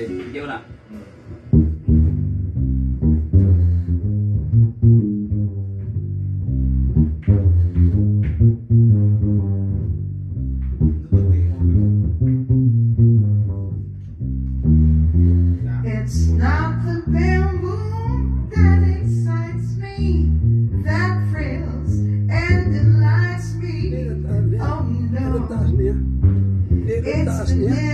Gimana? It's not the bamboo that excites me, that thrills and delights me. Oh no, it's the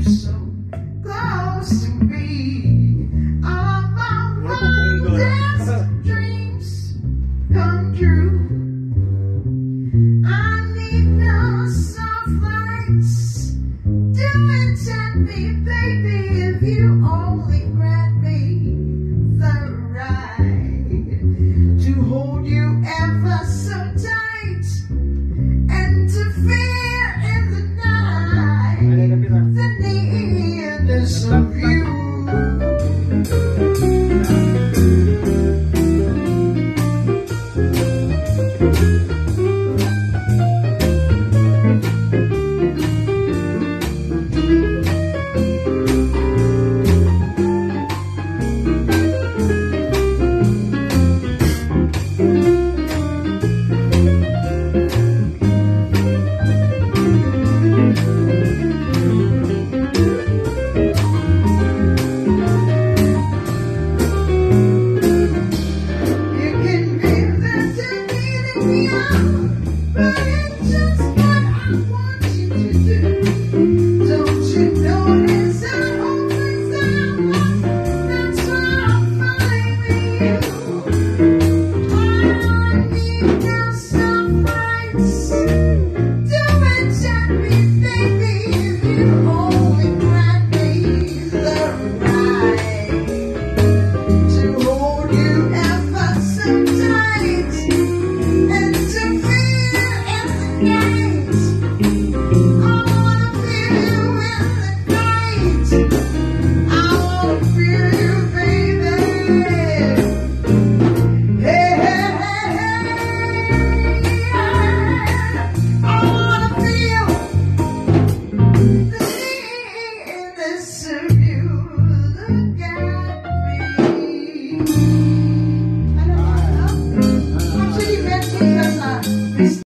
hold you ever so tight and to fear in the night the nearness of you.